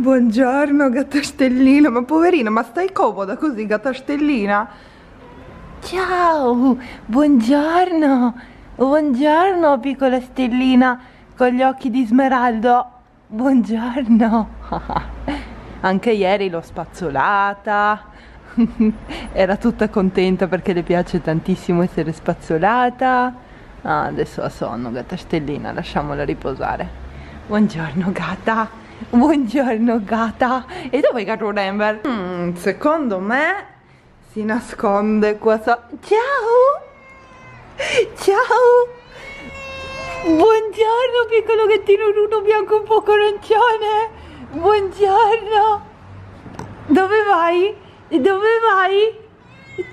Buongiorno gatta stellina, ma poverina, ma stai comoda così gatta stellina? Ciao, buongiorno, buongiorno piccola stellina con gli occhi di smeraldo, buongiorno. Anche ieri l'ho spazzolata, era tutta contenta perché le piace tantissimo essere spazzolata. Ah, adesso ha sonno gatta stellina, lasciamola riposare. Buongiorno gatta. Buongiorno gata. E dove è gatto Denver? Mm, secondo me si nasconde qua so. Ciao! Ciao! Buongiorno piccolo gattino nudo bianco un po' arancione Buongiorno. Dove vai? Dove vai?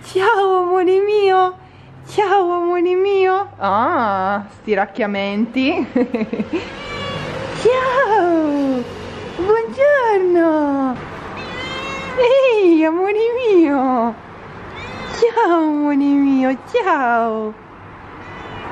Ciao amore mio. Ciao amore mio. Ah, sti racchiamenti Ciao Buongiorno! Ehi, amore mio! Ciao, amore mio, ciao!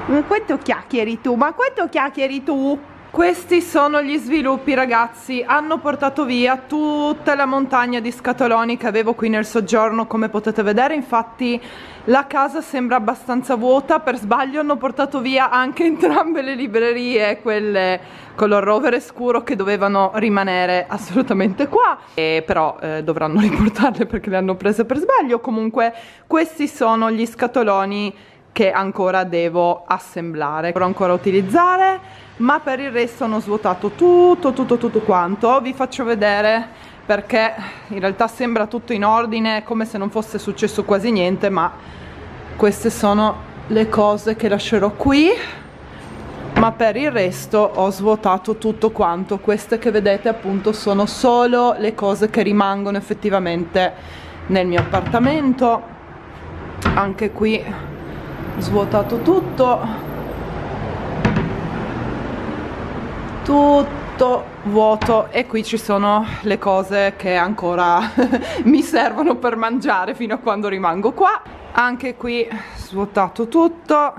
Ma quanto chiacchieri tu? Ma quanto chiacchieri tu? Questi sono gli sviluppi ragazzi, hanno portato via tutta la montagna di scatoloni che avevo qui nel soggiorno come potete vedere, infatti la casa sembra abbastanza vuota, per sbaglio hanno portato via anche entrambe le librerie, quelle color rovere scuro che dovevano rimanere assolutamente qua, e però eh, dovranno riportarle perché le hanno prese per sbaglio, comunque questi sono gli scatoloni che ancora devo assemblare, dovrò ancora utilizzare ma per il resto hanno svuotato tutto tutto tutto quanto. Vi faccio vedere perché in realtà sembra tutto in ordine come se non fosse successo quasi niente ma queste sono le cose che lascerò qui. Ma per il resto ho svuotato tutto quanto. Queste che vedete appunto sono solo le cose che rimangono effettivamente nel mio appartamento. Anche qui svuotato tutto tutto vuoto e qui ci sono le cose che ancora mi servono per mangiare fino a quando rimango qua. Anche qui svuotato tutto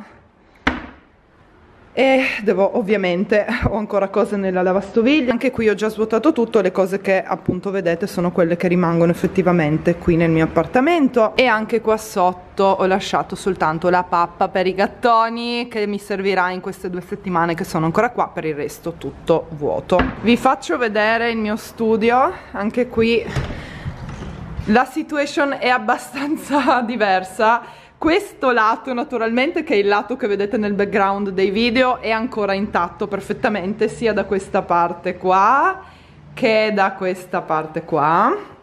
e devo ovviamente ho ancora cose nella lavastoviglie. Anche qui ho già svuotato tutto le cose che appunto vedete sono quelle che rimangono effettivamente qui nel mio appartamento. E anche qua sotto ho lasciato soltanto la pappa per i gattoni che mi servirà in queste due settimane che sono ancora qua per il resto tutto vuoto. Vi faccio vedere il mio studio. Anche qui la situation è abbastanza diversa questo lato naturalmente che è il lato che vedete nel background dei video è ancora intatto perfettamente sia da questa parte qua che da questa parte qua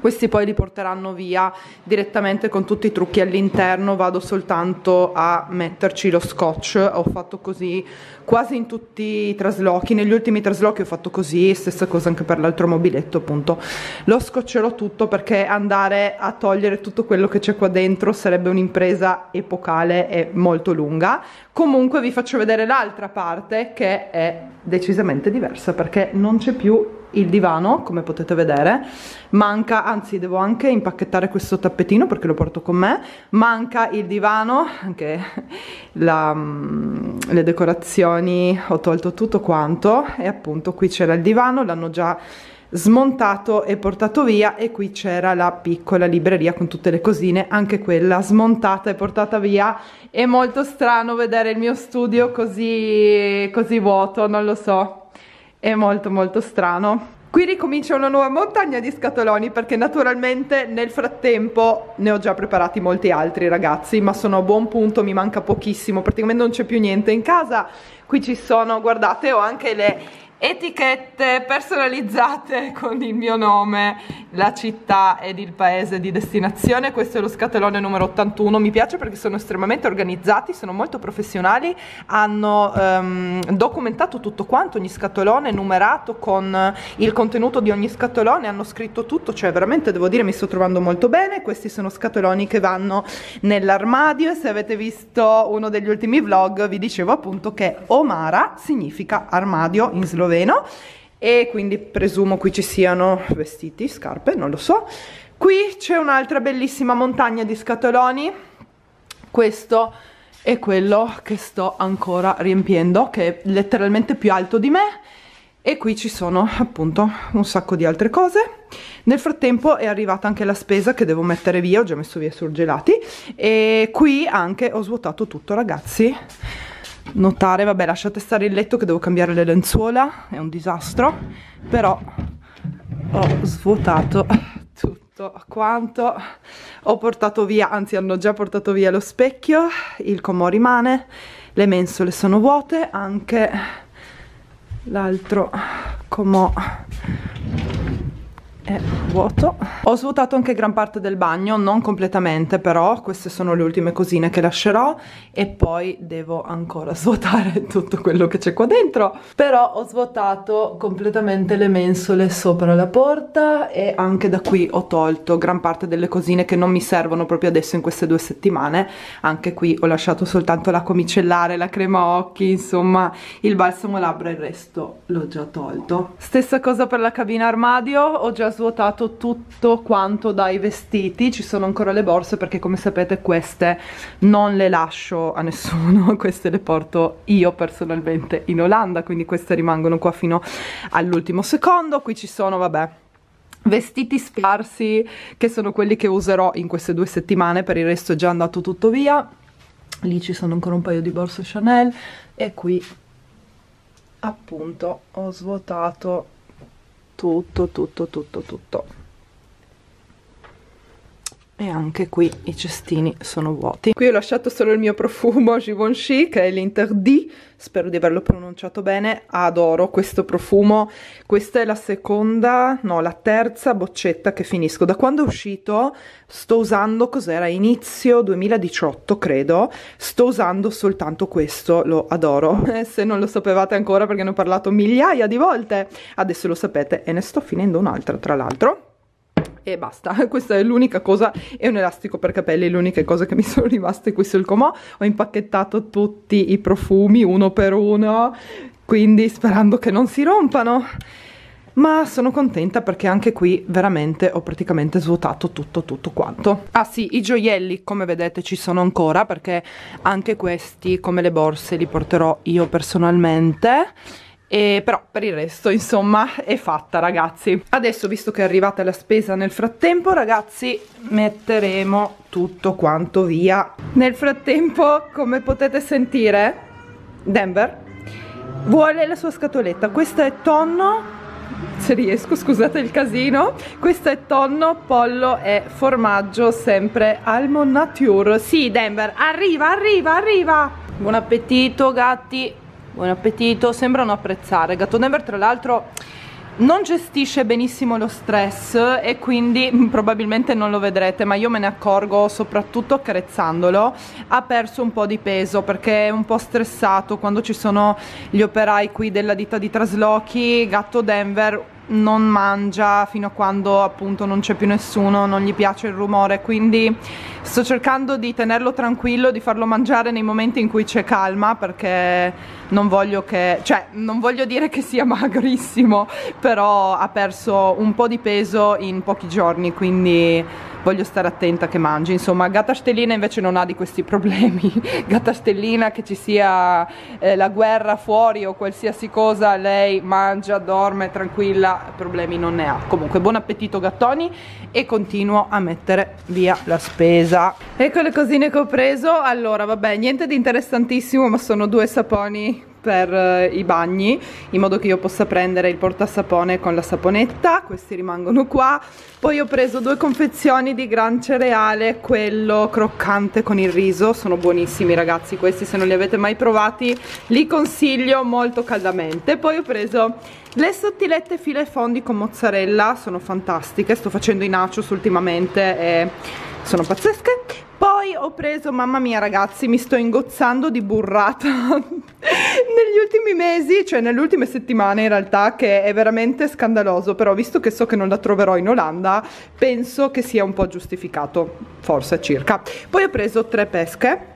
questi poi li porteranno via direttamente con tutti i trucchi all'interno. Vado soltanto a metterci lo scotch. Ho fatto così quasi in tutti i traslochi. Negli ultimi traslochi ho fatto così stessa cosa anche per l'altro mobiletto appunto. Lo scotcherò tutto perché andare a togliere tutto quello che c'è qua dentro sarebbe un'impresa epocale e molto lunga. Comunque vi faccio vedere l'altra parte che è decisamente diversa perché non c'è più il divano come potete vedere. Manca anzi devo anche impacchettare questo tappetino perché lo porto con me. Manca il divano anche la, mm, le decorazioni ho tolto tutto quanto e appunto qui c'era il divano l'hanno già smontato e portato via e qui c'era la piccola libreria con tutte le cosine anche quella smontata e portata via. È molto strano vedere il mio studio così così vuoto non lo so è molto molto strano Qui ricomincia una nuova montagna di scatoloni perché naturalmente nel frattempo ne ho già preparati molti altri ragazzi ma sono a buon punto, mi manca pochissimo, praticamente non c'è più niente in casa. Qui ci sono, guardate, ho anche le etichette personalizzate con il mio nome, la città ed il paese di destinazione. Questo è lo scatolone numero 81. Mi piace perché sono estremamente organizzati, sono molto professionali, hanno um, documentato tutto quanto, ogni scatolone numerato con il contenuto di ogni scatolone, hanno scritto tutto, cioè veramente devo dire mi sto trovando molto bene. Questi sono scatoloni che vanno nell'armadio e se avete visto uno degli ultimi vlog vi dicevo appunto che Omara significa armadio in sloveno sloveno e quindi presumo qui ci siano vestiti, scarpe, non lo so. Qui c'è un'altra bellissima montagna di scatoloni, questo è quello che sto ancora riempiendo, che è letteralmente più alto di me. E qui ci sono appunto un sacco di altre cose. Nel frattempo è arrivata anche la spesa che devo mettere via ho già messo via i surgelati. E qui anche ho svuotato tutto ragazzi notare vabbè lasciate stare il letto che devo cambiare le lenzuola è un disastro però ho svuotato tutto quanto ho portato via anzi hanno già portato via lo specchio il comò rimane le mensole sono vuote anche l'altro comò è vuoto. Ho svuotato anche gran parte del bagno non completamente però queste sono le ultime cosine che lascerò e poi devo ancora svuotare tutto quello che c'è qua dentro. Però ho svuotato completamente le mensole sopra la porta e anche da qui ho tolto gran parte delle cosine che non mi servono proprio adesso in queste due settimane. Anche qui ho lasciato soltanto l'acqua micellare la crema occhi insomma il balsamo labbra il resto l'ho già tolto. Stessa cosa per la cabina armadio ho già svuotato tutto quanto dai vestiti ci sono ancora le borse perché come sapete queste non le lascio a nessuno queste le porto io personalmente in Olanda quindi queste rimangono qua fino all'ultimo secondo. Qui ci sono vabbè vestiti sparsi che sono quelli che userò in queste due settimane per il resto è già andato tutto via. Lì ci sono ancora un paio di borse Chanel e qui appunto ho svuotato tutto tutto tutto tutto e anche qui i cestini sono vuoti. Qui ho lasciato solo il mio profumo Givenchy che è l'Interdit spero di averlo pronunciato bene. Adoro questo profumo. Questa è la seconda no la terza boccetta che finisco. Da quando è uscito sto usando cos'era? Inizio 2018 credo. Sto usando soltanto questo lo adoro. Se non lo sapevate ancora perché ne ho parlato migliaia di volte. Adesso lo sapete e ne sto finendo un'altra tra l'altro e basta. Questa è l'unica cosa e un elastico per capelli le uniche cose che mi sono rimaste qui sul comò. Ho impacchettato tutti i profumi uno per uno quindi sperando che non si rompano. Ma sono contenta perché anche qui veramente ho praticamente svuotato tutto tutto quanto. Ah sì i gioielli come vedete ci sono ancora perché anche questi come le borse li porterò io personalmente e però per il resto insomma è fatta ragazzi. Adesso visto che è arrivata la spesa nel frattempo ragazzi metteremo tutto quanto via. Nel frattempo come potete sentire Denver vuole la sua scatoletta. Questa è tonno se riesco scusate il casino. Questo è tonno, pollo e formaggio sempre Almond Nature sì Denver arriva arriva arriva. Buon appetito gatti Buon appetito, sembrano apprezzare. Gatto Denver tra l'altro non gestisce benissimo lo stress e quindi probabilmente non lo vedrete ma io me ne accorgo soprattutto accarezzandolo. Ha perso un po' di peso perché è un po' stressato quando ci sono gli operai qui della ditta di traslochi. Gatto Denver non mangia fino a quando appunto non c'è più nessuno, non gli piace il rumore, quindi sto cercando di tenerlo tranquillo, di farlo mangiare nei momenti in cui c'è calma perché non voglio che, cioè non voglio dire che sia magrissimo, però ha perso un po' di peso in pochi giorni, quindi voglio stare attenta che mangi. Insomma, Gatta Stellina invece non ha di questi problemi. Gatta Stellina che ci sia eh, la guerra fuori o qualsiasi cosa, lei mangia, dorme tranquilla, problemi non ne ha. Comunque, buon appetito gattoni e continuo a mettere via la spesa. Ecco le cosine che ho preso. Allora, vabbè, niente di interessantissimo, ma sono due saponi per eh, i bagni in modo che io possa prendere il portasapone con la saponetta questi rimangono qua. Poi ho preso due confezioni di gran cereale quello croccante con il riso sono buonissimi ragazzi questi se non li avete mai provati li consiglio molto caldamente. Poi ho preso le sottilette fila e fondi con mozzarella sono fantastiche sto facendo i nachos ultimamente e sono pazzesche poi ho preso, mamma mia ragazzi, mi sto ingozzando di burrata negli ultimi mesi, cioè nelle ultime settimane in realtà, che è veramente scandaloso, però visto che so che non la troverò in Olanda, penso che sia un po' giustificato, forse circa. Poi ho preso tre pesche,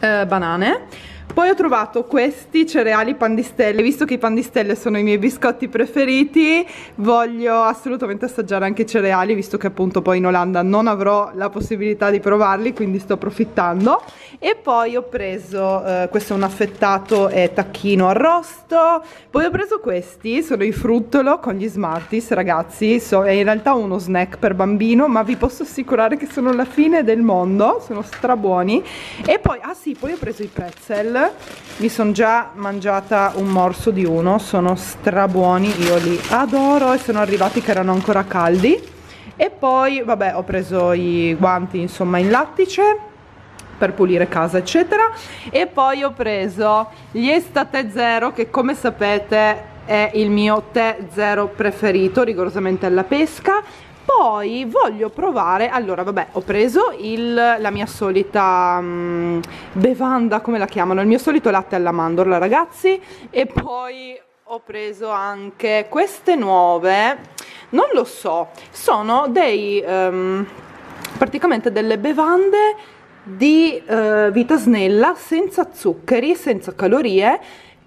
eh, banane, poi ho trovato questi cereali pandistelle visto che i pandistelle sono i miei biscotti preferiti voglio assolutamente assaggiare anche i cereali visto che appunto poi in Olanda non avrò la possibilità di provarli quindi sto approfittando. E poi ho preso eh, questo è un affettato e tacchino arrosto. Poi ho preso questi sono i fruttolo con gli Smarties ragazzi. So, è in realtà uno snack per bambino ma vi posso assicurare che sono la fine del mondo sono strabuoni. E poi ah sì poi ho preso i pretzel mi sono già mangiata un morso di uno sono strabuoni io li adoro e sono arrivati che erano ancora caldi. E poi vabbè ho preso i guanti insomma in lattice per pulire casa eccetera. E poi ho preso gli Estate Zero che come sapete è il mio tè zero preferito rigorosamente alla pesca poi voglio provare allora vabbè ho preso il, la mia solita um, bevanda come la chiamano il mio solito latte alla mandorla ragazzi e poi ho preso anche queste nuove non lo so sono dei um, praticamente delle bevande di uh, vita snella senza zuccheri senza calorie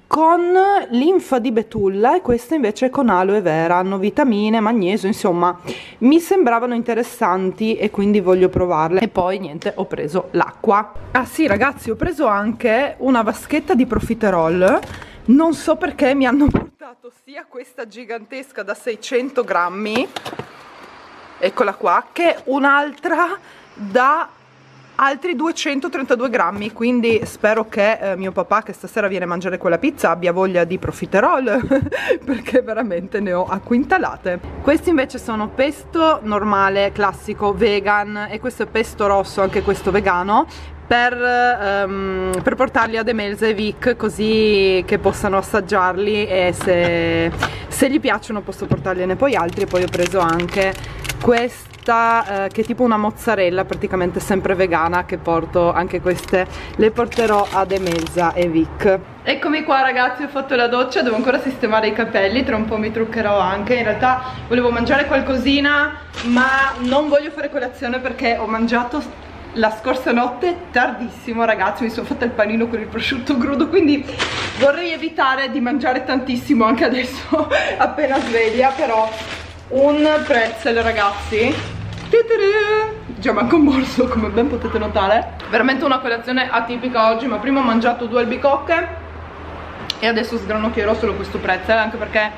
con linfa di betulla e questa invece con aloe vera, hanno vitamine, magnesio, insomma mi sembravano interessanti e quindi voglio provarle. E poi niente ho preso l'acqua. Ah sì ragazzi ho preso anche una vaschetta di profiterol. Non so perché mi hanno portato sia questa gigantesca da 600 grammi eccola qua che un'altra da altri 232 grammi quindi spero che eh, mio papà che stasera viene a mangiare quella pizza abbia voglia di profiterol perché veramente ne ho a quintalate questi invece sono pesto normale classico vegan e questo è pesto rosso anche questo vegano per, um, per, portarli ad Emelza e Vic così che possano assaggiarli e se, se gli piacciono posso portargliene poi altri poi ho preso anche questo questa eh, che è tipo una mozzarella praticamente sempre vegana che porto anche queste le porterò ad Emelza e Vic. Eccomi qua ragazzi, ho fatto la doccia, devo ancora sistemare i capelli, tra un po' mi truccherò anche. In realtà volevo mangiare qualcosina, ma non voglio fare colazione perché ho mangiato la scorsa notte tardissimo ragazzi Mi sono fatta il panino con il prosciutto crudo, quindi vorrei evitare di mangiare tantissimo anche adesso appena sveglia Però un pretzel ragazzi. Già manca un morso come ben potete notare. Veramente una colazione atipica oggi Ma prima ho mangiato due albicocche E adesso sgranocchierò solo questo pretzel Anche perché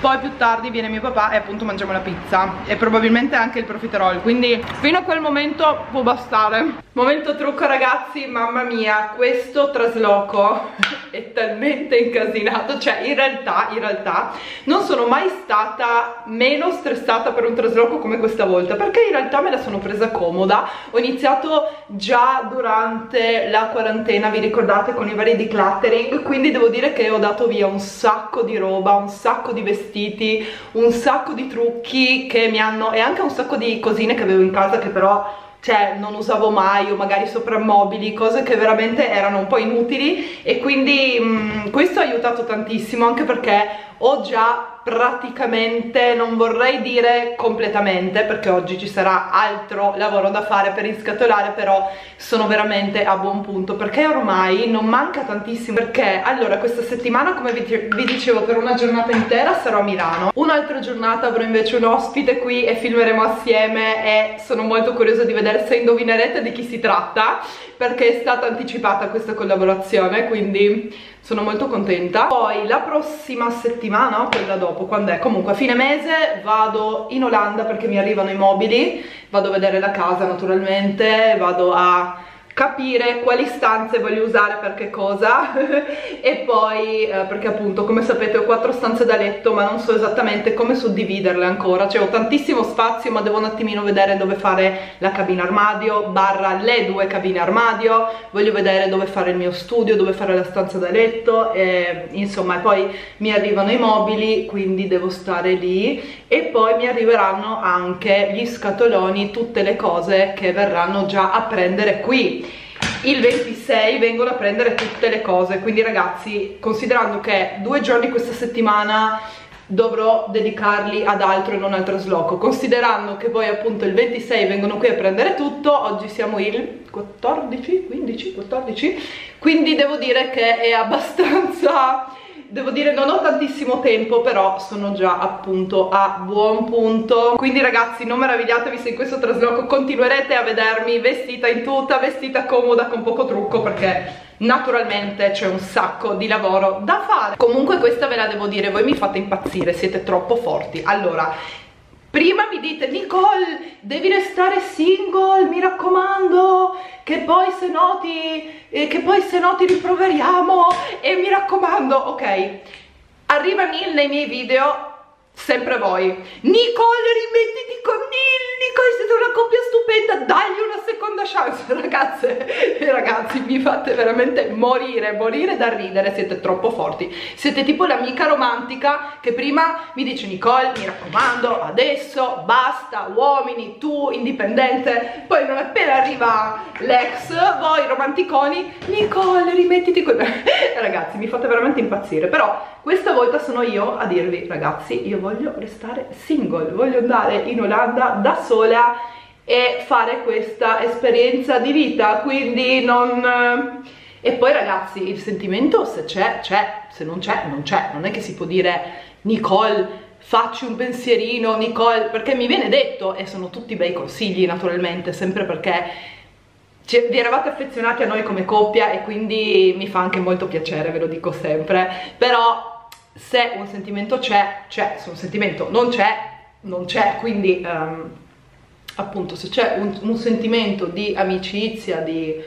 poi più tardi viene mio papà e appunto mangiamo la pizza. E probabilmente anche il profiterol quindi fino a quel momento può bastare. Momento trucco ragazzi mamma mia questo trasloco è talmente incasinato. Cioè in realtà in realtà non sono mai stata meno stressata per un trasloco come questa volta perché in realtà me la sono presa comoda. Ho iniziato già durante la quarantena vi ricordate con i vari decluttering. Quindi devo dire che ho dato via un sacco di roba un sacco di vestiti vestiti, un sacco di trucchi che mi hanno e anche un sacco di cosine che avevo in casa che però cioè non usavo mai o magari soprammobili, cose che veramente erano un po' inutili. E quindi mh, mm, questo ha aiutato tantissimo anche perché ho già praticamente, non vorrei dire completamente perché oggi ci sarà altro lavoro da fare per riscatolare però sono veramente a buon punto perché ormai non manca tantissimo. Perché? Allora questa settimana come vi, vi dicevo per una giornata intera sarò a Milano. Un'altra giornata avrò invece un ospite qui e filmeremo assieme e sono molto curiosa di vedere se indovinerete di chi si tratta perché è stata anticipata questa collaborazione quindi sono molto contenta. Poi la prossima settimana, quella dopo, quando è? Comunque a fine mese vado in Olanda perché mi arrivano i mobili. Vado a vedere la casa naturalmente. Vado a capire quali stanze voglio usare per che cosa. E poi eh, perché appunto come sapete ho quattro stanze da letto ma non so esattamente come suddividerle ancora. Cioè ho tantissimo spazio ma devo un attimino vedere dove fare la cabina armadio barra le due cabine armadio. Voglio vedere dove fare il mio studio dove fare la stanza da letto e insomma e poi mi arrivano i mobili quindi devo stare lì e poi mi arriveranno anche gli scatoloni tutte le cose che verranno già a prendere qui. Il 26 vengono a prendere tutte le cose. Quindi ragazzi considerando che due giorni questa settimana dovrò dedicarli ad altro e non al trasloco considerando che poi appunto il 26 vengono qui a prendere tutto oggi siamo il 14 15 14 quindi devo dire che è abbastanza devo dire non ho tantissimo tempo però sono già appunto a buon punto. Quindi ragazzi non meravigliatevi se in questo trasloco continuerete a vedermi vestita in tuta vestita comoda con poco trucco perché naturalmente c'è un sacco di lavoro da fare. Comunque questa ve la devo dire voi mi fate impazzire siete troppo forti. Allora prima mi dite Nicole devi restare single mi raccomando che poi se no ti eh, che poi se no ti riproveriamo e mi raccomando. Ok. Arriva Neil nei miei video sempre voi. Nicole rimettiti con Neil Nicole siete una coppia stupenda. Dagli una seconda chance ragazze. E ragazzi mi fate veramente morire morire da ridere siete troppo forti. Siete tipo l'amica romantica che prima mi dice Nicole mi raccomando adesso basta uomini tu indipendente. Poi non appena arriva l'ex voi romanticoni Nicole rimettiti con ragazzi mi fate veramente impazzire. Però questa volta sono io a dirvi ragazzi io voglio restare single voglio andare in Olanda da sola e fare questa esperienza di vita quindi non e poi ragazzi il sentimento se c'è c'è se non c'è non c'è. Non è che si può dire Nicole facci un pensierino Nicole perché mi viene detto e sono tutti bei consigli naturalmente sempre perché vi eravate affezionati a noi come coppia e quindi mi fa anche molto piacere, ve lo dico sempre, però se un sentimento c'è, c'è, se un sentimento non c'è, non c'è, quindi um, appunto se c'è un, un sentimento di amicizia, di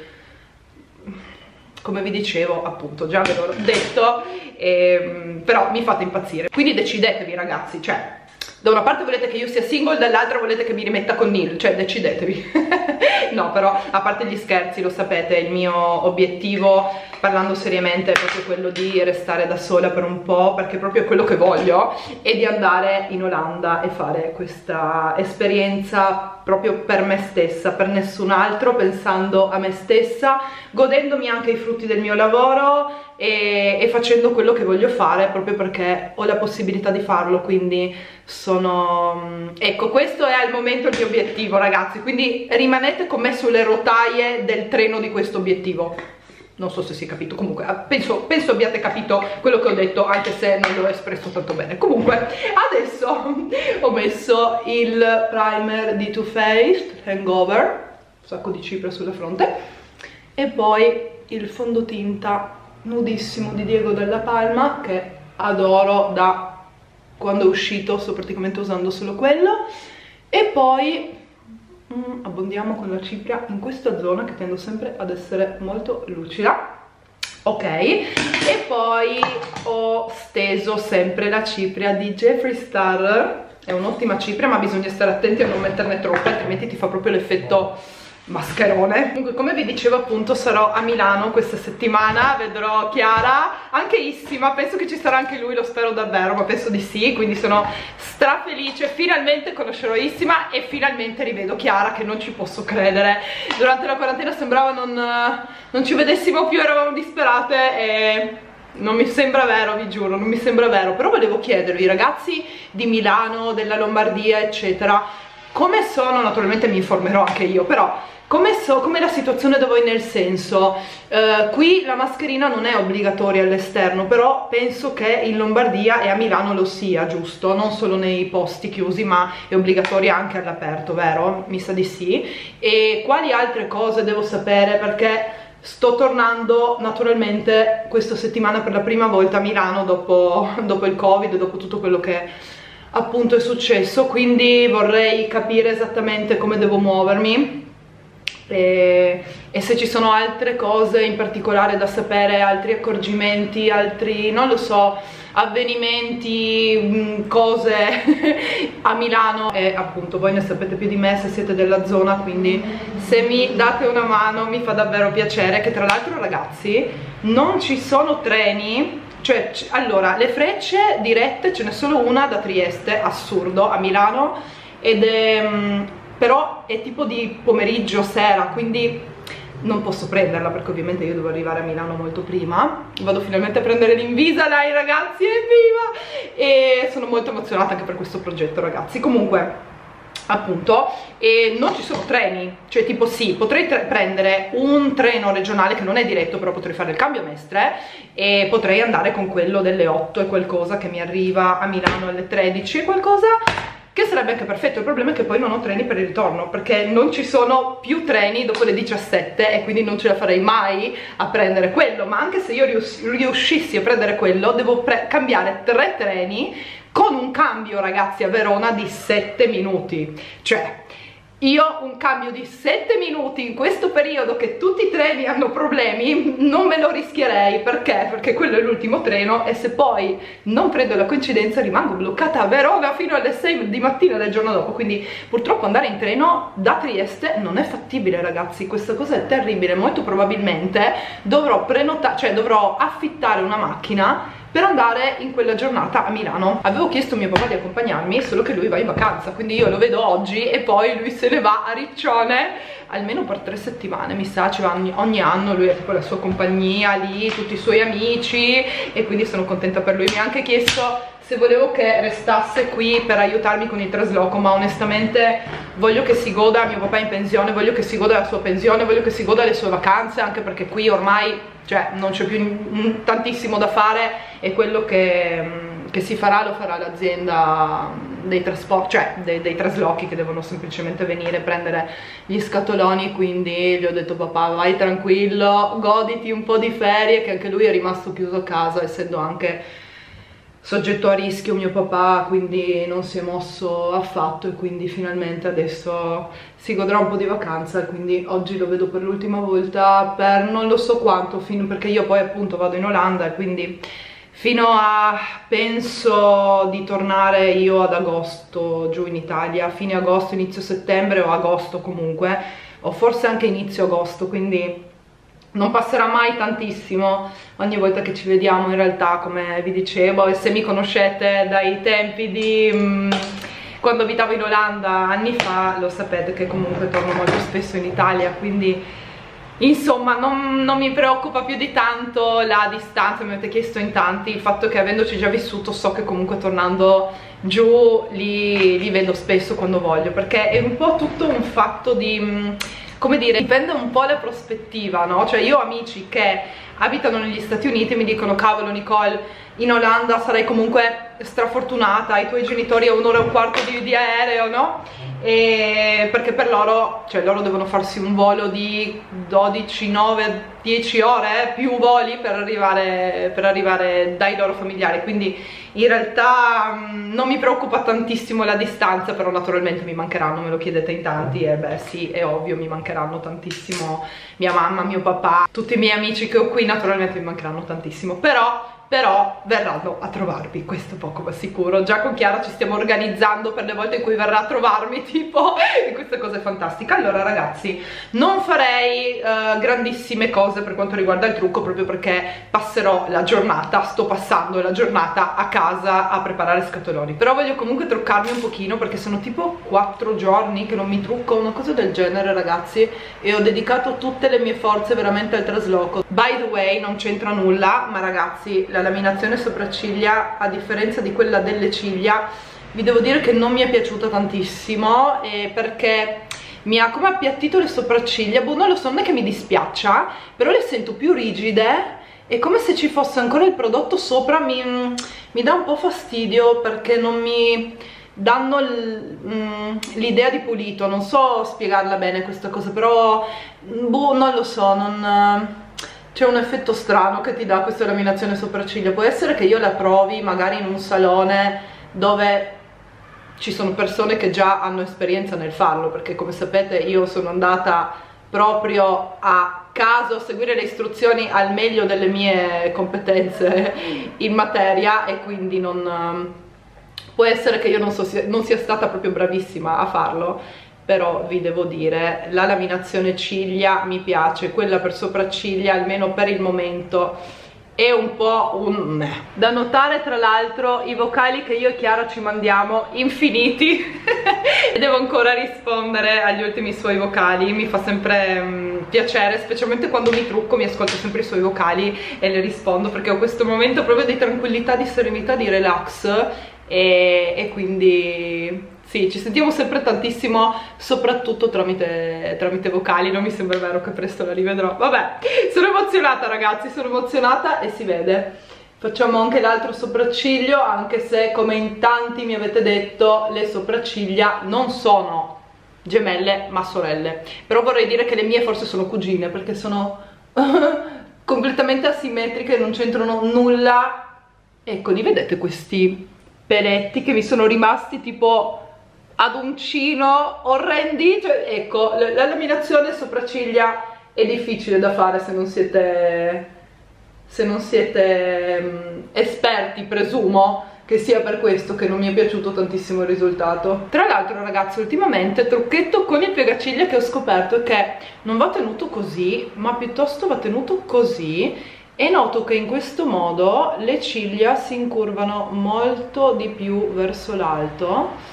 come vi dicevo appunto già ve l'ho detto ehm, però mi fate impazzire. Quindi decidetevi ragazzi cioè da una parte volete che io sia single, dall'altra volete che mi rimetta con Neil, cioè decidetevi. no, però a parte gli scherzi, lo sapete, il mio obiettivo, parlando seriamente, è proprio quello di restare da sola per un po', perché è proprio quello che voglio, e di andare in Olanda e fare questa esperienza proprio per me stessa, per nessun altro, pensando a me stessa, godendomi anche i frutti del mio lavoro e, e, facendo quello che voglio fare proprio perché ho la possibilità di farlo quindi sono mm, ecco questo è al momento il mio obiettivo ragazzi. Quindi rimanete con me sulle rotaie del treno di questo obiettivo. Non so se si è capito, comunque penso, penso abbiate capito quello che ho detto anche se non l'ho espresso tanto bene. Comunque adesso ho messo il primer di Too Faced Hangover un sacco di cipria sulla fronte e poi il fondotinta nudissimo di Diego della Palma che adoro da quando è uscito sto praticamente usando solo quello. E poi mm, abbondiamo con la cipria in questa zona che tendo sempre ad essere molto lucida. Ok e poi ho steso sempre la cipria di Jeffree Star. È un'ottima cipria ma bisogna stare attenti a non metterne troppe altrimenti ti fa proprio l'effetto mascherone. Comunque come vi dicevo appunto sarò a Milano questa settimana vedrò Chiara anche Issima penso che ci sarà anche lui lo spero davvero ma penso di sì quindi sono strafelice. Finalmente conoscerò Issima e finalmente rivedo Chiara che non ci posso credere. Durante la quarantena sembrava non, non ci vedessimo più eravamo disperate e non mi sembra vero, vi giuro, non mi sembra vero. Però volevo chiedervi ragazzi di Milano, della Lombardia eccetera come sono, naturalmente mi informerò anche io però come so, com'è la situazione da voi nel senso? Uh, qui la mascherina non è obbligatoria all'esterno, però penso che in Lombardia e a Milano lo sia, giusto? Non solo nei posti chiusi, ma è obbligatoria anche all'aperto, vero? Mi sa di sì. E quali altre cose devo sapere? Perché sto tornando naturalmente questa settimana per la prima volta a Milano dopo, dopo il Covid, dopo tutto quello che appunto è successo, quindi vorrei capire esattamente come devo muovermi e, e, se ci sono altre cose in particolare da sapere, altri accorgimenti, altri, non lo so, avvenimenti, mm, cose a Milano e appunto voi ne sapete più di me se siete della zona quindi se mi date una mano mi fa davvero piacere che tra l'altro ragazzi non ci sono treni cioè allora le frecce dirette ce n'è solo una da Trieste, assurdo, a Milano ed è mm, però è tipo di pomeriggio, sera, quindi non posso prenderla perché ovviamente io devo arrivare a Milano molto prima. Vado finalmente a prendere l'Invisalign ragazzi evviva! E sono molto emozionata anche per questo progetto ragazzi. Comunque appunto e non ci sono treni. Cioè tipo sì potrei prendere un treno regionale che non è diretto però potrei fare il cambio mestre e potrei andare con quello delle 8 e qualcosa che mi arriva a Milano alle 13 e qualcosa che sarebbe anche perfetto, il problema è che poi non ho treni per il ritorno perché non ci sono più treni dopo le 17 e quindi non ce la farei mai a prendere quello. Ma anche se io riuscissi a prendere quello devo cambiare tre treni con un cambio ragazzi a Verona di 7 minuti. Cioè io un cambio di 7 minuti in questo periodo che tutti i treni hanno problemi non me lo rischierei. Perché? Perché quello è l'ultimo treno e se poi non prendo la coincidenza rimango bloccata a Verona fino alle 6 di mattina del giorno dopo. Quindi purtroppo andare in treno da Trieste non è fattibile ragazzi. Questa cosa è terribile. Molto probabilmente dovrò prenotare cioè dovrò affittare una macchina per andare in quella giornata a Milano. Avevo chiesto a mio papà di accompagnarmi solo che lui va in vacanza quindi io lo vedo oggi e poi lui se ne va a Riccione almeno per tre settimane mi sa ci va ogni, ogni anno lui ha tipo la sua compagnia lì tutti i suoi amici e quindi sono contenta per lui. Mi ha anche chiesto se volevo che restasse qui per aiutarmi con il trasloco ma onestamente voglio che si goda mio papà in pensione voglio che si goda la sua pensione voglio che si goda le sue vacanze anche perché qui ormai cioè non c'è più tantissimo da fare e quello che, mm, che si farà lo farà l'azienda dei trasporti, cioè dei, dei, traslochi che devono semplicemente venire a prendere gli scatoloni quindi gli ho detto papà vai tranquillo, goditi un po' di ferie che anche lui è rimasto chiuso a casa essendo anche soggetto a rischio mio papà quindi non si è mosso affatto e quindi finalmente adesso si godrà un po' di vacanza quindi oggi lo vedo per l'ultima volta per non lo so quanto fino, perché io poi appunto vado in Olanda e quindi fino a penso di tornare io ad agosto giù in Italia fine agosto inizio settembre o agosto comunque o forse anche inizio agosto quindi non passerà mai tantissimo ogni volta che ci vediamo in realtà come vi dicevo e se mi conoscete dai tempi di mm, quando abitavo in Olanda anni fa lo sapete che comunque torno molto spesso in Italia quindi insomma non, non mi preoccupa più di tanto la distanza mi avete chiesto in tanti il fatto che avendoci già vissuto so che comunque tornando giù li, li vedo spesso quando voglio perché è un po' tutto un fatto di mm, come dire, dipende un po' la prospettiva, no? Cioè io ho amici che abitano negli Stati Uniti e mi dicono cavolo Nicole, in Olanda sarai comunque strafortunata, i tuoi genitori a un'ora e un quarto di, di aereo, no? E perché per loro, cioè loro devono farsi un volo di 12, 9, 10 ore, eh, più voli per arrivare, per arrivare dai loro familiari, quindi in realtà mm, non mi preoccupa tantissimo la distanza, però naturalmente mi mancheranno, me lo chiedete in tanti e beh sì, è ovvio, mi mancheranno tantissimo mia mamma, mio papà, tutti i miei amici che ho qui naturalmente mi mancheranno tantissimo, però però verranno a trovarvi, questo poco ma sicuro. Già con Chiara ci stiamo organizzando per le volte in cui verrà a trovarmi, tipo, e questa cosa è fantastica. Allora ragazzi, non farei uh, grandissime cose per quanto riguarda il trucco, proprio perché passerò la giornata, sto passando la giornata a casa a preparare scatoloni. Però voglio comunque truccarmi un pochino perché sono tipo 4 giorni che non mi trucco, una cosa del genere ragazzi, e ho dedicato tutte le mie forze veramente al trasloco. By the way, non c'entra nulla, ma ragazzi, la laminazione sopracciglia a differenza di quella delle ciglia vi devo dire che non mi è piaciuta tantissimo eh, perché mi ha come appiattito le sopracciglia. Boh non lo so non è che mi dispiaccia però le sento più rigide è come se ci fosse ancora il prodotto sopra mi, mi dà un po' fastidio perché non mi danno mm, l'idea di pulito. Non so spiegarla bene questa cosa però boh non lo so non c'è un effetto strano che ti dà questa laminazione sopracciglia. Può essere che io la provi magari in un salone dove ci sono persone che già hanno esperienza nel farlo perché come sapete io sono andata proprio a caso a seguire le istruzioni al meglio delle mie competenze in materia e quindi non può essere che io non, so, non sia stata proprio bravissima a farlo però vi devo dire la laminazione ciglia mi piace quella per sopracciglia almeno per il momento è un po' un da notare tra l'altro i vocali che io e Chiara ci mandiamo infiniti. E devo ancora rispondere agli ultimi suoi vocali. Mi fa sempre um, piacere specialmente quando mi trucco mi ascolto sempre i suoi vocali e le rispondo perché ho questo momento proprio di tranquillità, di serenità, di relax. E, e quindi sì, ci sentiamo sempre tantissimo, soprattutto tramite, tramite, vocali, non mi sembra vero che presto la rivedrò. Vabbè, sono emozionata ragazzi, sono emozionata e si vede. Facciamo anche l'altro sopracciglio, anche se come in tanti mi avete detto, le sopracciglia non sono gemelle ma sorelle. Però vorrei dire che le mie forse sono cugine, perché sono completamente asimmetriche, non c'entrano nulla. Ecco, li vedete questi peletti che mi sono rimasti tipo ad uncino orrendi cioè, ecco la laminazione sopracciglia è difficile da fare se non siete se non siete um, esperti presumo che sia per questo che non mi è piaciuto tantissimo il risultato. Tra l'altro ragazzi ultimamente trucchetto con il piegaciglia che ho scoperto è che non va tenuto così ma piuttosto va tenuto così. E noto che in questo modo le ciglia si incurvano molto di più verso l'alto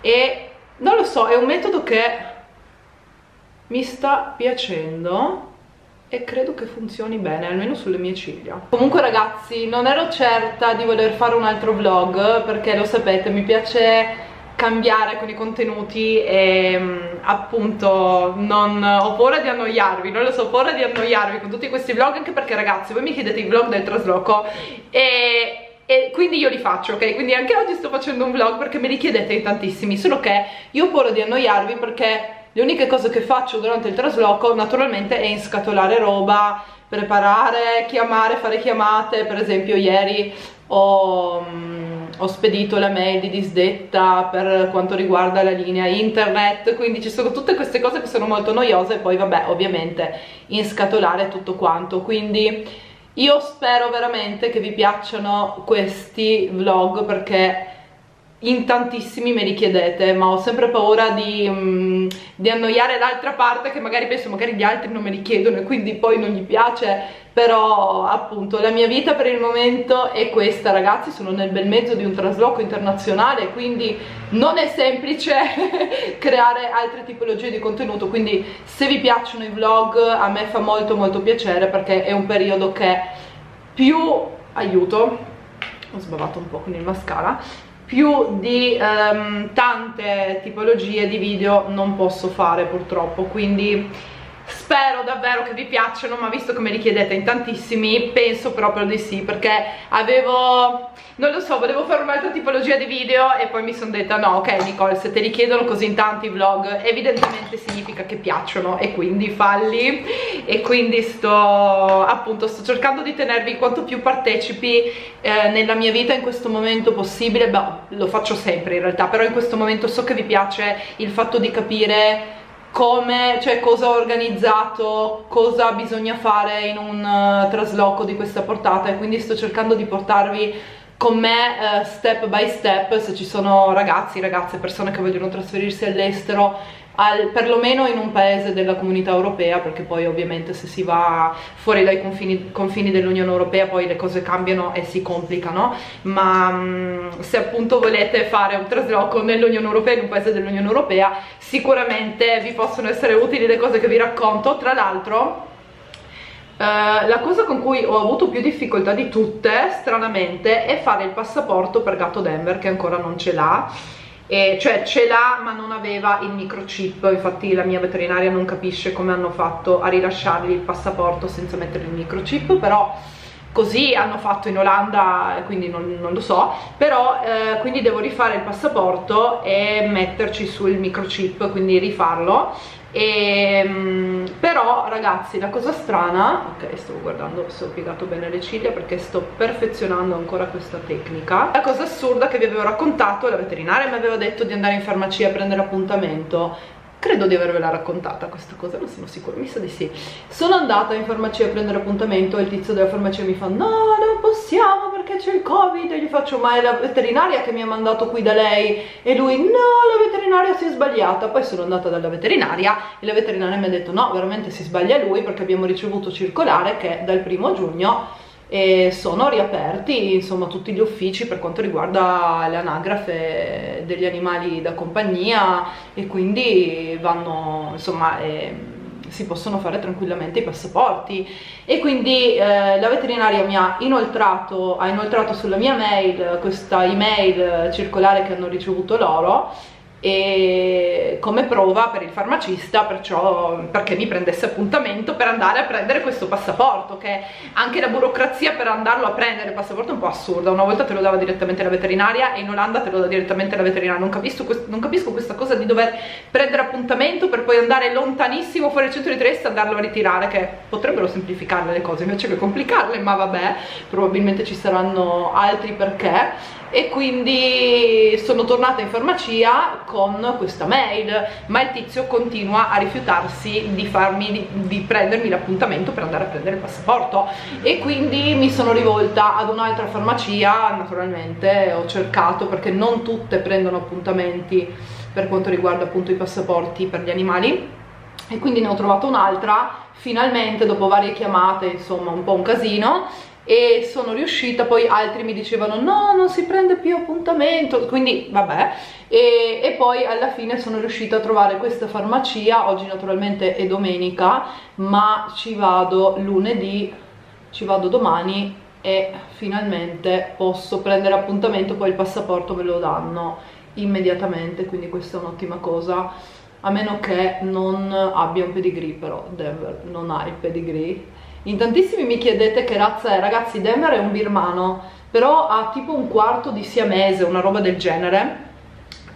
e non lo so, è un metodo che mi sta piacendo e credo che funzioni bene, almeno sulle mie ciglia. Comunque ragazzi, non ero certa di voler fare un altro vlog perché lo sapete, mi piace cambiare con i contenuti e mm, appunto non ho paura di annoiarvi, non lo so, ho paura di annoiarvi con tutti questi vlog anche perché ragazzi voi mi chiedete i vlog del trasloco e e quindi io li faccio, ok? Quindi anche oggi sto facendo un vlog perché me li chiedete in tantissimi, solo che io ho paura di annoiarvi perché le uniche cose che faccio durante il trasloco naturalmente è inscatolare roba, preparare, chiamare, fare chiamate, per esempio ieri ho, um, ho spedito la mail di disdetta per quanto riguarda la linea internet, quindi ci sono tutte queste cose che sono molto noiose. E poi vabbè ovviamente inscatolare tutto quanto, quindi io spero veramente che vi piacciono questi vlog perché in tantissimi me li chiedete ma ho sempre paura di, um, di annoiare l'altra parte che magari penso magari gli altri non me li chiedono e quindi poi non gli piace. Però appunto la mia vita per il momento è questa ragazzi sono nel bel mezzo di un trasloco internazionale quindi non è semplice creare altre tipologie di contenuto. Quindi se vi piacciono i vlog a me fa molto molto piacere perché è un periodo che più aiuto. Ho sbavato un po' con il mascara più di um, tante tipologie di video non posso fare purtroppo. Quindi spero davvero che vi piacciono ma visto che me li chiedete in tantissimi penso proprio di sì perché avevo non lo so volevo fare un'altra tipologia di video e poi mi sono detta no ok Nicole se te li chiedono così in tanti vlog evidentemente significa che piacciono e quindi falli. E quindi sto appunto sto cercando di tenervi quanto più partecipi eh, nella mia vita in questo momento possibile. Beh lo faccio sempre in realtà però in questo momento so che vi piace il fatto di capire come, cioè cosa ho organizzato, cosa bisogna fare in un uh, trasloco di questa portata e quindi sto cercando di portarvi con me uh, step by step se ci sono ragazzi, ragazze, persone che vogliono trasferirsi all'estero al, perlomeno in un paese della comunità europea perché poi ovviamente se si va fuori dai confini, confini dell'Unione Europea poi le cose cambiano e si complicano ma mm, se appunto volete fare un trasloco nell'Unione Europea in un paese dell'Unione Europea sicuramente vi possono essere utili le cose che vi racconto. Tra l'altro Uh, la cosa con cui ho avuto più difficoltà di tutte, stranamente, è fare il passaporto per Gatto Denver, che ancora non ce l'ha e cioè ce l'ha ma non aveva il microchip. Infatti la mia veterinaria non capisce come hanno fatto a rilasciargli il passaporto senza mettere il microchip però così hanno fatto in Olanda quindi non, non lo so. Però eh, quindi devo rifare il passaporto e metterci sul microchip quindi rifarlo e, ehm, però ragazzi la cosa strana ok stavo guardando se ho piegato bene le ciglia perché sto perfezionando ancora questa tecnica. La cosa assurda che vi avevo raccontato la veterinaria mi aveva detto di andare in farmacia a prendere appuntamento. Credo di avervela raccontata questa cosa, non sono sicura, mi sa di sì. Sono andata in farmacia a prendere appuntamento e il tizio della farmacia mi fa no, non possiamo c'è il covid gli faccio ma è la veterinaria che mi ha mandato qui da lei? E lui no, la veterinaria si è sbagliata. Poi sono andata dalla veterinaria e la veterinaria mi ha detto no, veramente si sbaglia lui perché abbiamo ricevuto circolare che dal primo giugno e sono riaperti insomma tutti gli uffici per quanto riguarda l'anagrafe degli animali da compagnia e quindi vanno insomma eh, si possono fare tranquillamente i passaporti. E quindi eh, la veterinaria mi ha inoltrato, ha inoltrato sulla mia mail questa email circolare che hanno ricevuto loro e come prova per il farmacista perciò, perché mi prendesse appuntamento per andare a prendere questo passaporto che anche la burocrazia per andarlo a prendere il passaporto è un po' assurda una volta te lo dava direttamente la veterinaria e in Olanda te lo dà direttamente la veterinaria. Non capisco, non capisco questa cosa di dover prendere appuntamento per poi andare lontanissimo fuori il centro di Trieste e andarlo a ritirare che potrebbero semplificarle le cose invece che complicarle ma vabbè probabilmente ci saranno altri perché e quindi sono tornata in farmacia con questa mail ma il tizio continua a rifiutarsi di farmi di, di prendermi l'appuntamento per andare a prendere il passaporto. E quindi mi sono rivolta ad un'altra farmacia naturalmente ho cercato perché non tutte prendono appuntamenti per quanto riguarda appunto i passaporti per gli animali. E quindi ne ho trovato un'altra finalmente dopo varie chiamate insomma un po' un casino e sono riuscita, poi altri mi dicevano no, non si prende più appuntamento, quindi vabbè, e, e, poi alla fine sono riuscita a trovare questa farmacia, oggi naturalmente è domenica, ma ci vado lunedì, ci vado domani e finalmente posso prendere appuntamento, poi il passaporto me lo danno immediatamente, quindi questa è un'ottima cosa, a meno che non abbia un pedigree però, Denver non ha il pedigree in tantissimi mi chiedete che razza è, ragazzi Denver è un birmano, però ha tipo un quarto di siamese, una roba del genere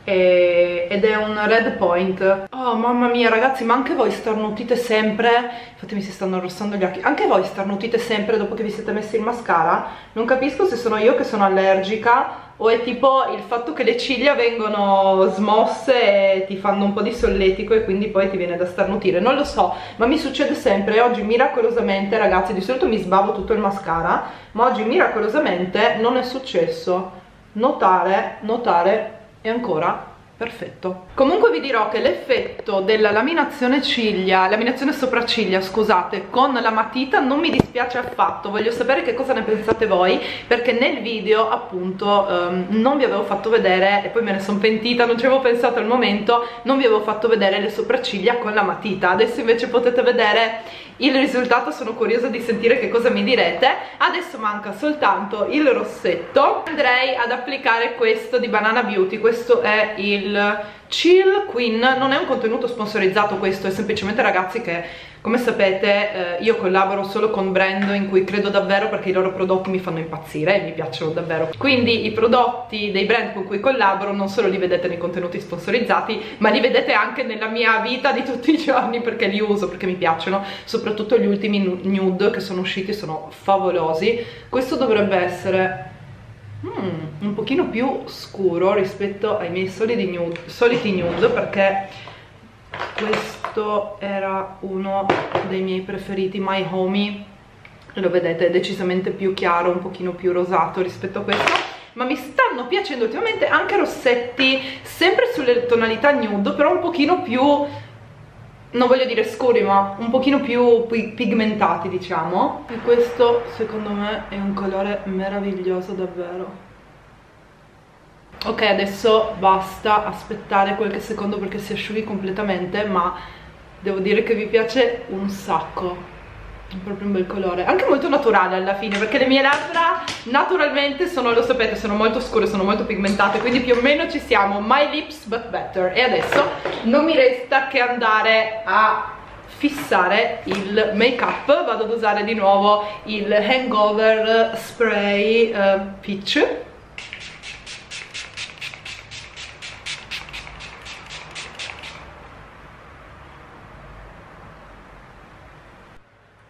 e, ed è un red point. Oh mamma mia ragazzi ma anche voi starnutite sempre. Infatti mi si stanno arrossando gli occhi. Anche voi starnutite sempre dopo che vi siete messi il mascara? Non capisco se sono io che sono allergica o è tipo il fatto che le ciglia vengono smosse e ti fanno un po' di solletico e quindi poi ti viene da starnutire. Non lo so ma mi succede sempre. Oggi miracolosamente ragazzi di solito mi sbavo tutto il mascara ma oggi miracolosamente non è successo. Notare, notare e ancora perfetto. Comunque vi dirò che l'effetto della laminazione ciglia laminazione sopracciglia scusate con la matita non mi dispiace affatto. Voglio sapere che cosa ne pensate voi perché nel video appunto um, non vi avevo fatto vedere e poi me ne sono pentita non ci avevo pensato al momento non vi avevo fatto vedere le sopracciglia con la matita. Adesso invece potete vedere il risultato sono curiosa di sentire che cosa mi direte. Adesso manca soltanto il rossetto. Andrei ad applicare questo di Banana Beauty questo è il Chill Queen non è un contenuto sponsorizzato questo, è semplicemente ragazzi che come sapete eh, io collaboro solo con brand in cui credo davvero perché i loro prodotti mi fanno impazzire e mi piacciono davvero. Quindi i prodotti dei brand con cui collaboro non solo li vedete nei contenuti sponsorizzati ma li vedete anche nella mia vita di tutti i giorni perché li uso, perché mi piacciono. Soprattutto gli ultimi nude che sono usciti sono favolosi. Questo dovrebbe essere mm, un pochino più scuro rispetto ai miei soliti nude, soliti nude perché questo era uno dei miei preferiti My Homie. Lo vedete è decisamente più chiaro un pochino più rosato rispetto a questo ma mi stanno piacendo ultimamente anche rossetti sempre sulle tonalità nude però un pochino più non voglio dire scuri ma un pochino più pigmentati diciamo. E questo secondo me è un colore meraviglioso davvero. Ok adesso basta aspettare qualche secondo perché si asciughi completamente ma devo dire che vi piace un sacco è proprio un bel colore. Anche molto naturale alla fine perché le mie labbra naturalmente sono lo sapete sono molto scure sono molto pigmentate quindi più o meno ci siamo. My lips but better. E adesso non mi resta che andare a fissare il make up vado ad usare di nuovo il hangover spray uh, peach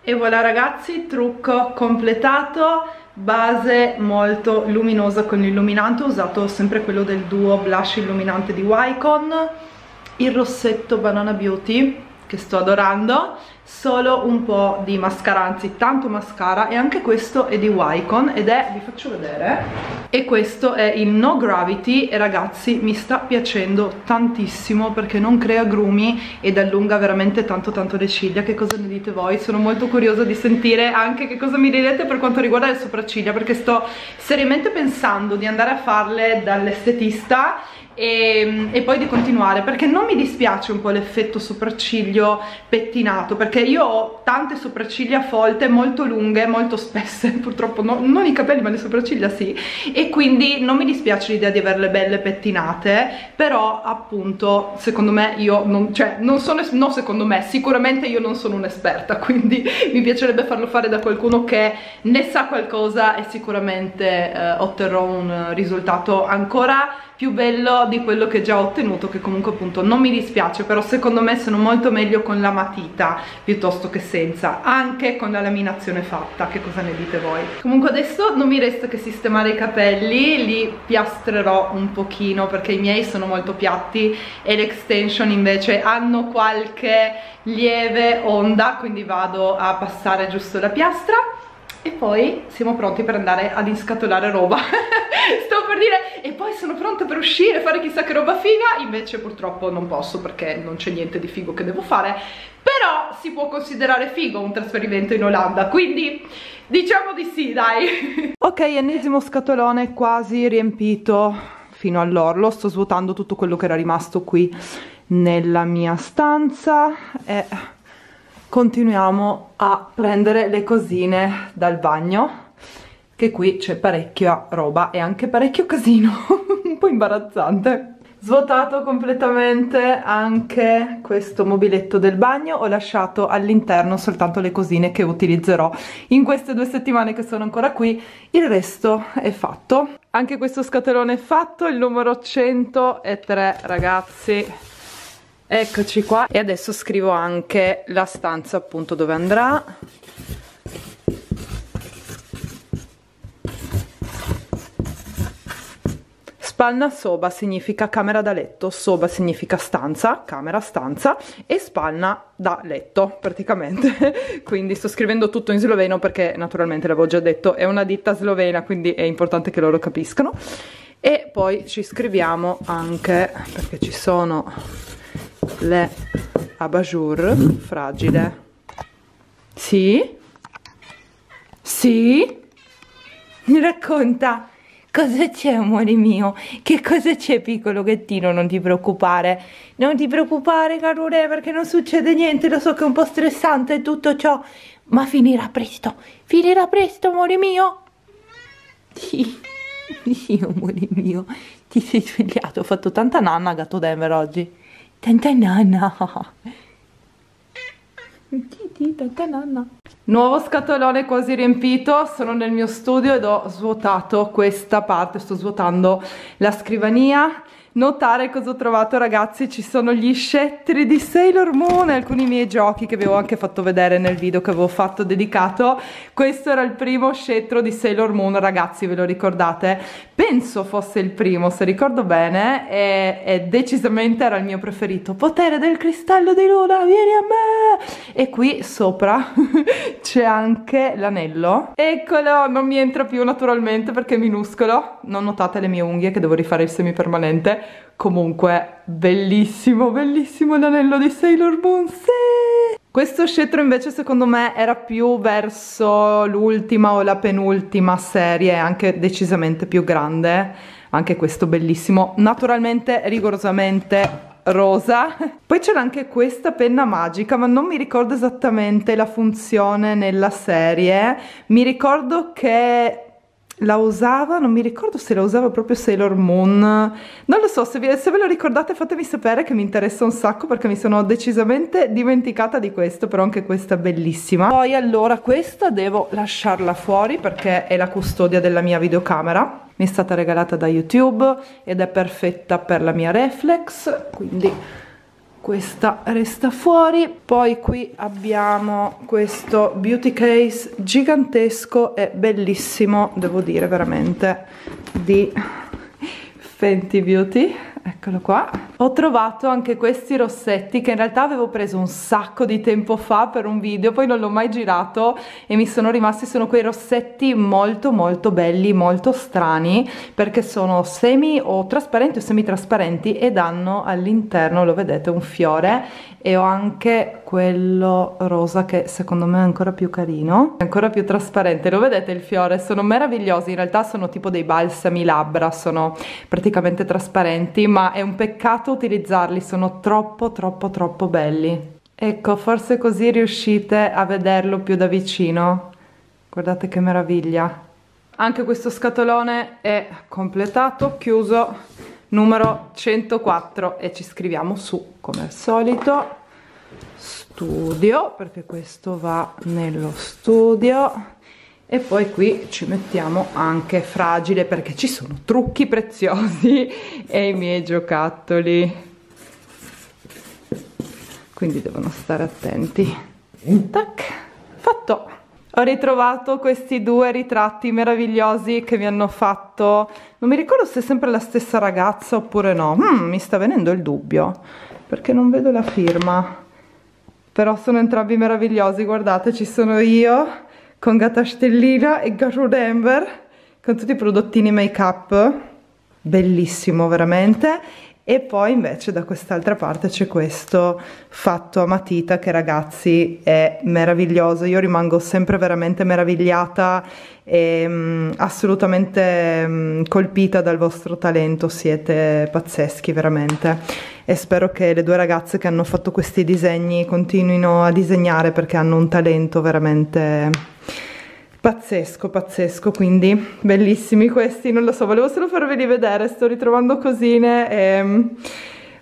e voilà ragazzi trucco completato base molto luminosa con l'illuminante ho usato sempre quello del duo blush illuminante di Wycon il rossetto Banana Beauty che sto adorando solo un po' di mascara, anzi tanto mascara e anche questo è di Wycon ed è, vi faccio vedere e questo è il No Gravity e ragazzi mi sta piacendo tantissimo perché non crea grumi ed allunga veramente tanto tanto le ciglia che cosa ne dite voi? Sono molto curiosa di sentire anche che cosa mi direte per quanto riguarda le sopracciglia perché sto seriamente pensando di andare a farle dall'estetista e, e, poi di continuare perché non mi dispiace un po' l'effetto sopracciglio pettinato perché io ho tante sopracciglia folte molto lunghe, molto spesse purtroppo no, non i capelli ma le sopracciglia sì e quindi non mi dispiace l'idea di averle belle pettinate però appunto secondo me io non, cioè non sono, no secondo me sicuramente io non sono un'esperta quindi mi piacerebbe farlo fare da qualcuno che ne sa qualcosa e sicuramente eh, otterrò un risultato ancora più bello di quello che già ho ottenuto che comunque appunto non mi dispiace però secondo me sono molto meglio con la matita piuttosto che senza anche con la laminazione fatta che cosa ne dite voi? Comunque adesso non mi resta che sistemare i capelli li piastrerò un pochino perché i miei sono molto piatti e l'extension invece hanno qualche lieve onda quindi vado a passare giusto la piastra e poi siamo pronti per andare ad inscatolare roba. Sto per dire e poi sono pronta per uscire fare chissà che roba figa. Invece purtroppo non posso perché non c'è niente di figo che devo fare. Però si può considerare figo un trasferimento in Olanda quindi diciamo di sì dai. Ok ennesimo scatolone quasi riempito fino all'orlo. Sto svuotando tutto quello che era rimasto qui nella mia stanza. E continuiamo a prendere le cosine dal bagno che qui c'è parecchia roba e anche parecchio casino un po' imbarazzante. Svuotato completamente anche questo mobiletto del bagno ho lasciato all'interno soltanto le cosine che utilizzerò in queste due settimane che sono ancora qui. Il resto è fatto. Anche questo scatolone è fatto il numero 103 ragazzi eccoci qua e adesso scrivo anche la stanza appunto dove andrà Spalna soba significa camera da letto, soba significa stanza, camera, stanza e spalna da letto praticamente. quindi sto scrivendo tutto in sloveno perché naturalmente l'avevo già detto, è una ditta slovena quindi è importante che loro capiscano. E poi ci scriviamo anche, perché ci sono le abajur fragile. Sì? sì? mi racconta cosa c'è amore mio? Che cosa c'è piccolo gattino? Non ti preoccupare. Non ti preoccupare caro perché non succede niente. Lo so che è un po' stressante tutto ciò ma finirà presto. Finirà presto amore mio. Sì sì amore mio. Ti sei svegliato. Ho fatto tanta nanna gatto Denver oggi Tanta nana. Tanta nana. Nuovo scatolone quasi riempito, sono nel mio studio ed ho svuotato questa parte, sto svuotando la scrivania notare cosa ho trovato ragazzi. Ci sono gli scettri di Sailor Moon alcuni miei giochi che ho anche fatto vedere nel video che avevo fatto dedicato. Questo era il primo scettro di Sailor Moon ragazzi ve lo ricordate? penso fosse il primo se ricordo bene e, e decisamente era il mio preferito. Potere del cristallo di luna vieni a me! E qui sopra c'è anche l'anello. Eccolo non mi entra più naturalmente perché è minuscolo. Non notate le mie unghie che devo rifare il semipermanente. Comunque bellissimo bellissimo l'anello di Sailor Moon sì! questo scettro invece secondo me era più verso l'ultima o la penultima serie anche decisamente più grande. Anche questo bellissimo. Naturalmente rigorosamente rosa. Poi c'era anche questa penna magica ma non mi ricordo esattamente la funzione nella serie. Mi ricordo che la usava, non mi ricordo se la usava proprio Sailor Moon, non lo so, se, vi, se, ve lo ricordate fatemi sapere che mi interessa un sacco perché mi sono decisamente dimenticata di questo, però anche questa è bellissima. Poi allora questa devo lasciarla fuori perché è la custodia della mia videocamera, mi è stata regalata da YouTube ed è perfetta per la mia reflex, quindi questa resta fuori. Poi qui abbiamo questo beauty case gigantesco e bellissimo devo dire veramente di Fenty Beauty eccolo qua. Ho trovato anche questi rossetti che in realtà avevo preso un sacco di tempo fa per un video poi non l'ho mai girato e mi sono rimasti sono quei rossetti molto molto belli molto strani perché sono semi o trasparenti o semi trasparenti ed hanno all'interno lo vedete un fiore e ho anche quello rosa che secondo me è ancora più carino ancora più trasparente. Lo vedete il fiore? Sono meravigliosi. In realtà sono tipo dei balsami labbra sono praticamente trasparenti ma è un peccato utilizzarli. Sono troppo troppo troppo belli. Ecco forse così riuscite a vederlo più da vicino. Guardate che meraviglia. Anche questo scatolone è completato chiuso numero 104 e ci scriviamo su come al solito studio perché questo va nello studio. E poi qui ci mettiamo anche fragile perché ci sono trucchi preziosi e i miei giocattoli. Quindi devono stare attenti. Tac fatto ho ritrovato questi due ritratti meravigliosi che mi hanno fatto non mi ricordo se è sempre la stessa ragazza oppure no. Hmm, mi sta venendo il dubbio perché non vedo la firma. Però sono entrambi meravigliosi guardate ci sono io con Gata Stellina e Gato Denver con tutti i prodottini make up bellissimo veramente e poi invece da quest'altra parte c'è questo fatto a matita che ragazzi è meraviglioso. Io rimango sempre veramente meravigliata e mm, assolutamente mm, colpita dal vostro talento. Siete pazzeschi veramente. E spero che le due ragazze che hanno fatto questi disegni continuino a disegnare perché hanno un talento veramente pazzesco pazzesco quindi bellissimi questi non lo so volevo solo farveli vedere sto ritrovando cosine e um,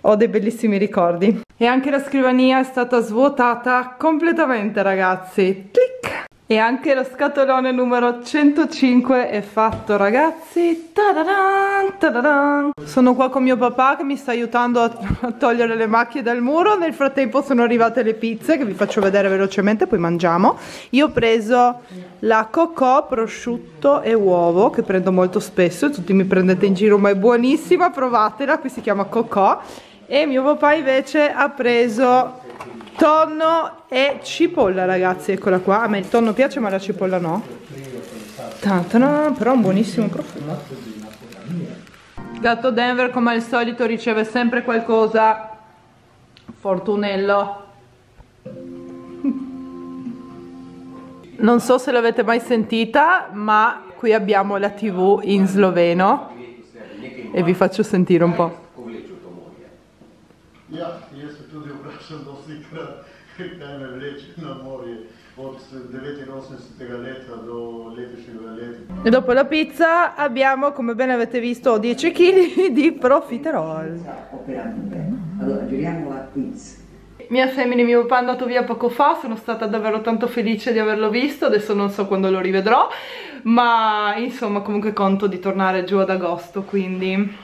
ho dei bellissimi ricordi. E anche la scrivania è stata svuotata completamente ragazzi. Clic e anche lo scatolone numero 105 è fatto ragazzi. Tadadan, tadadan. sono qua con mio papà che mi sta aiutando a, a togliere le macchie dal muro. Nel frattempo sono arrivate le pizze che vi faccio vedere velocemente poi mangiamo. Io ho preso la cocò prosciutto e uovo che prendo molto spesso tutti mi prendete in giro ma è buonissima. Provatela qui si chiama cocò. E mio papà invece ha preso tonno e cipolla ragazzi eccola qua. A me il tonno piace ma la cipolla no. Tantana, però un buonissimo profumo. Gatto Denver come al solito riceve sempre qualcosa. Fortunello. Non so se l'avete mai sentita ma qui abbiamo la tv in sloveno. E vi faccio sentire un po' Krat, kaj me vleče na morje od 89 leta do letošnjega leta. E dopo la pizza abbiamo, come bene avete visto, 10 kg di profiterol. Allora, giriamo la pizza. Mia Femini, mio papà è andato via poco fa, sono stata davvero tanto felice di averlo visto, adesso non so quando lo rivedrò, ma insomma comunque conto di tornare giù ad agosto, quindi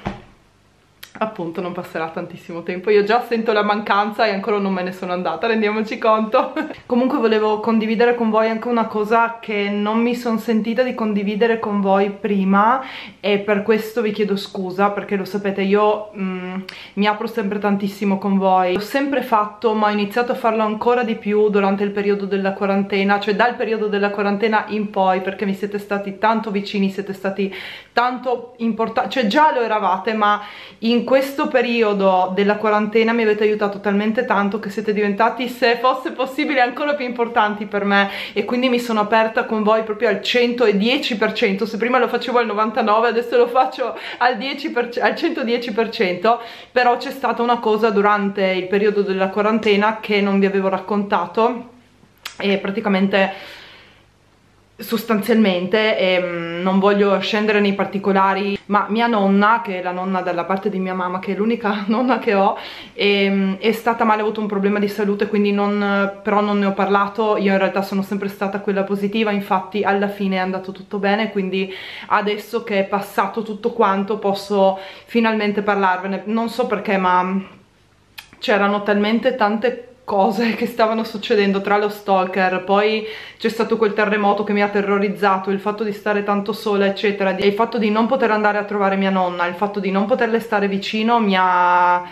appunto non passerà tantissimo tempo. Io già sento la mancanza e ancora non me ne sono andata rendiamoci conto. Comunque volevo condividere con voi anche una cosa che non mi sono sentita di condividere con voi prima e per questo vi chiedo scusa perché lo sapete io mm, mi apro sempre tantissimo con voi. L'ho sempre fatto ma ho iniziato a farlo ancora di più durante il periodo della quarantena cioè dal periodo della quarantena in poi perché mi siete stati tanto vicini siete stati tanto importanti cioè già lo eravate ma in questo periodo della quarantena mi avete aiutato talmente tanto che siete diventati se fosse possibile ancora più importanti per me. E quindi mi sono aperta con voi proprio al 110% se prima lo facevo al 99% adesso lo faccio al, 10%, al 110% però c'è stata una cosa durante il periodo della quarantena che non vi avevo raccontato. E praticamente sostanzialmente ehm, non voglio scendere nei particolari ma mia nonna che è la nonna dalla parte di mia mamma che è l'unica nonna che ho ehm, è stata male ha avuto un problema di salute quindi non, però non ne ho parlato. Io in realtà sono sempre stata quella positiva infatti alla fine è andato tutto bene quindi adesso che è passato tutto quanto posso finalmente parlarvene. Non so perché ma c'erano talmente tante cose che stavano succedendo tra lo stalker, poi c'è stato quel terremoto che mi ha terrorizzato, il fatto di stare tanto sola eccetera, il fatto di non poter andare a trovare mia nonna, il fatto di non poterle stare vicino mi ha,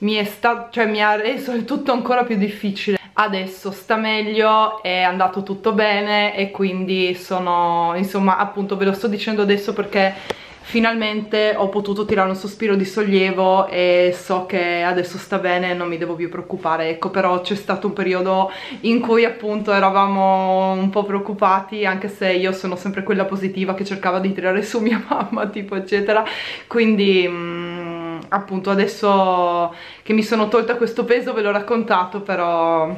mi è stato, cioè mi ha reso il tutto ancora più difficile. Adesso sta meglio, è andato tutto bene e quindi sono, insomma appunto ve lo sto dicendo adesso perché finalmente ho potuto tirare un sospiro di sollievo e so che adesso sta bene e non mi devo più preoccupare. Ecco però c'è stato un periodo in cui appunto eravamo un po' preoccupati anche se io sono sempre quella positiva che cercava di tirare su mia mamma tipo eccetera. Quindi mh, mm, appunto adesso che mi sono tolta questo peso ve l'ho raccontato però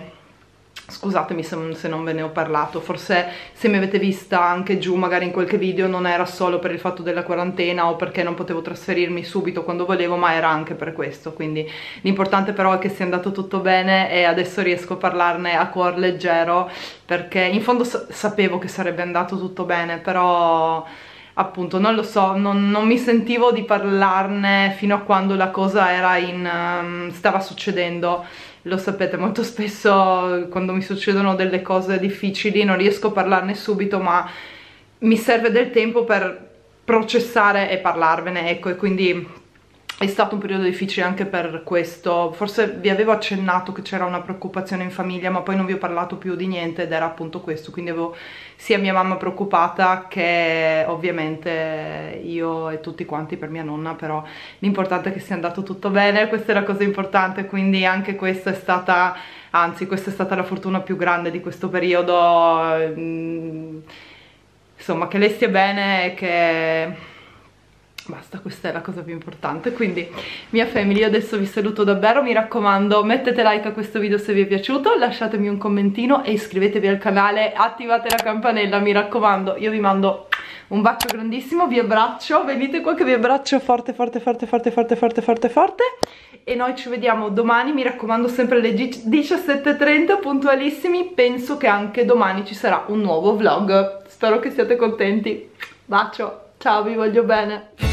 scusatemi se, se, non ve ne ho parlato, forse se mi avete vista anche giù magari in qualche video non era solo per il fatto della quarantena o perché non potevo trasferirmi subito quando volevo ma era anche per questo, quindi l'importante però è che sia andato tutto bene e adesso riesco a parlarne a cuor leggero perché in fondo sapevo che sarebbe andato tutto bene però appunto non lo so, non, non, mi sentivo di parlarne fino a quando la cosa in, um, stava succedendo lo sapete molto spesso quando mi succedono delle cose difficili non riesco a parlarne subito ma mi serve del tempo per processare e parlarvene ecco e quindi è stato un periodo difficile anche per questo, forse vi avevo accennato che c'era una preoccupazione in famiglia ma poi non vi ho parlato più di niente ed era appunto questo, quindi avevo sia mia mamma preoccupata che ovviamente io e tutti quanti per mia nonna, però l'importante è che sia andato tutto bene, questa è la cosa importante, quindi anche questa è stata, anzi questa è stata la fortuna più grande di questo periodo, mm, insomma che lei stia bene e che basta questa è la cosa più importante. Quindi mia family adesso vi saluto davvero mi raccomando mettete like a questo video se vi è piaciuto lasciatemi un commentino e iscrivetevi al canale attivate la campanella mi raccomando io vi mando un bacio grandissimo vi abbraccio venite qua che vi abbraccio forte forte forte forte forte forte forte forte. E noi ci vediamo domani mi raccomando sempre alle 17.30 puntualissimi penso che anche domani ci sarà un nuovo vlog. Spero che siate contenti. Bacio ciao vi voglio bene